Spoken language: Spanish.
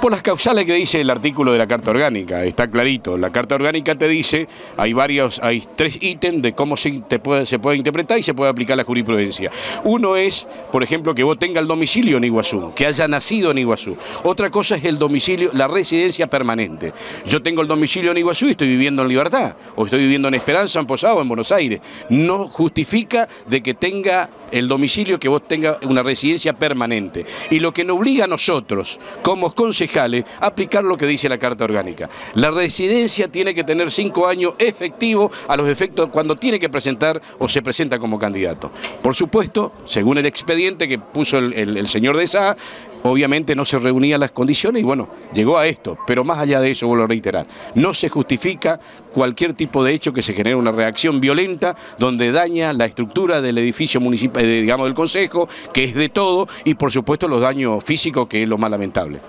Por las causales que dice el artículo de la Carta Orgánica, está clarito. La Carta Orgánica te dice, hay varios, hay tres ítems de cómo se, puede, se puede interpretar y se puede aplicar la jurisprudencia. Uno es, por ejemplo, que vos tengas el domicilio en Iguazú, que haya nacido en Iguazú. Otra cosa es el domicilio, la residencia permanente. Yo tengo el domicilio en Iguazú y estoy viviendo en Libertad, o estoy viviendo en Esperanza, en Posado, en Buenos Aires. No justifica de que tenga el domicilio, que vos tengas una residencia permanente. Y lo que nos obliga a nosotros, como consejeros, aplicar lo que dice la Carta Orgánica. La residencia tiene que tener cinco años efectivos a los efectos cuando tiene que presentar o se presenta como candidato. Por supuesto, según el expediente que puso el, señor de esa obviamente no se reunían las condiciones y bueno, llegó a esto, pero más allá de eso, vuelvo a reiterar, no se justifica cualquier tipo de hecho que se genere una reacción violenta donde daña la estructura del edificio municipal, eh, digamos del Consejo, que es de todo, y por supuesto los daños físicos, que es lo más lamentable.